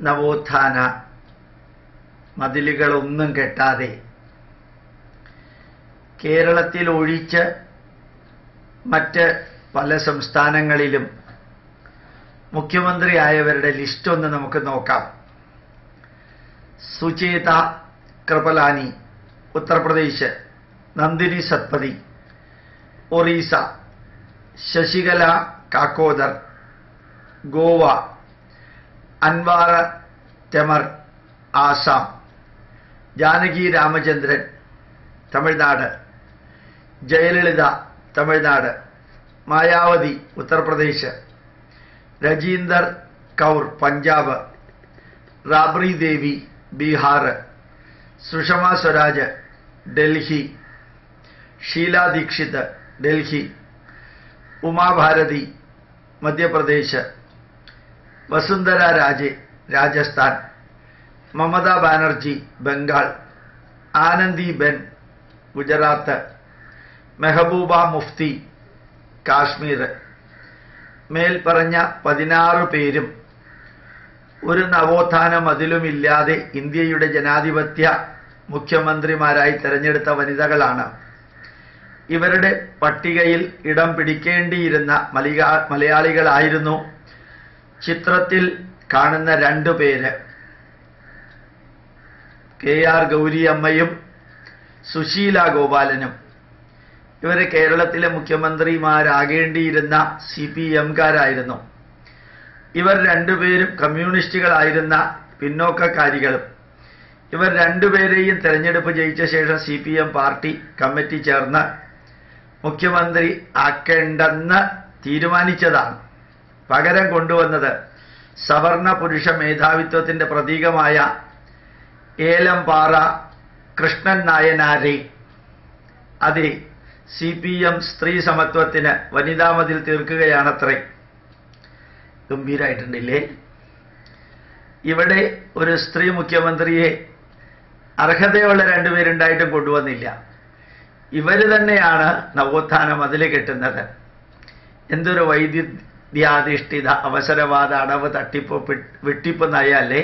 നവോത്ഥാന മതിലുകളൊന്നും കെട്ടാതെ കേരളത്തിൽ ഒഴിച്ച് മറ്റ് പല സംസ്ഥാനങ്ങളിലും മുഖ്യമന്ത്രി ആയവരുടെ ലിസ്റ്റ് ഒന്ന് നമുക്ക് നോക്കാം. സുചേത കൃപലാനി ഉത്തർപ്രദേശ് നന്ദിനി സത്പതി ഒറീസ ശശികല കാക്കോദർ ഗോവ അൻവാർ തെമർ ആസാം ജാനകി രാമചന്ദ്രൻ തമിഴ്നാട് ജയലളിത തമിഴ്നാട് മായാവതി ഉത്തർപ്രദേശ് രജീന്ദർ കൗർ പഞ്ചാബ് റാബ്രി ദേവി ബീഹാർ സുഷമ സ്വരാജ് ഡൽഹി ഷീല ദീക്ഷിത് ഡൽഹി ഉമാഭാരതി മധ്യപ്രദേശ് വസുന്ധര രാജെ രാജസ്ഥാൻ. മമതാ ബാനർജി ബംഗാൾ. ആനന്ദി ബെൻ ഗുജറാത്ത്. മെഹബൂബ മുഫ്തി കാശ്മീർ. മേൽപ്പറഞ്ഞ പതിനാറ് പേരും ഒരു നവോത്ഥാന മതിലുമില്ലാതെ ഇന്ത്യയുടെ ജനാധിപത്യ മുഖ്യമന്ത്രിമാരായി തെരഞ്ഞെടുത്ത വനിതകളാണ്. ഇവരുടെ പട്ടികയിൽ ഇടം പിടിക്കേണ്ടിയിരുന്ന മലയാളികളായിരുന്നു ചിത്രത്തിൽ കാണുന്ന രണ്ടു പേര്. കെ ആർ ഗൗരിയമ്മയും സുശീല ഗോപാലനും. ഇവർ കേരളത്തിലെ മുഖ്യമന്ത്രിമാരാകേണ്ടിയിരുന്ന സി പി എംകാരായിരുന്നു. ഇവർ രണ്ടുപേരും കമ്മ്യൂണിസ്റ്റുകളായിരുന്ന പിന്നോക്കക്കാരികളും. ഇവർ രണ്ടുപേരെയും തെരഞ്ഞെടുപ്പ് ജയിച്ച ശേഷം C P M party committee ചേർന്ന് മുഖ്യമന്ത്രി ആക്കേണ്ടെന്ന് തീരുമാനിച്ചതാണ്. പകരം കൊണ്ടുവന്നത് സവർണ പുരുഷ മേധാവിത്വത്തിന്റെ പ്രതീകമായ ഏലംപാറ കൃഷ്ണൻ നായനാരി. അതിൽ സി പി എം സ്ത്രീ സമത്വത്തിന് വനിതാ മതിൽ തീർക്കുകയാണത്രേ. ഗംഭീരായിട്ടുണ്ടില്ലേ? ഇവിടെ ഒരു സ്ത്രീ മുഖ്യമന്ത്രിയെ അർഹതയുള്ള രണ്ടുപേരുണ്ടായിട്ടും കൊണ്ടുവന്നില്ല. ഇവർ തന്നെയാണ് നവോത്ഥാന അതിൽ കെട്ടുന്നത്. എന്തൊരു വൈദ്യുത്യാധിഷ്ഠിത അവസരവാദ അടവ് തട്ടിപ്പ് വെട്ടിപ്പ് നയല്ലേ?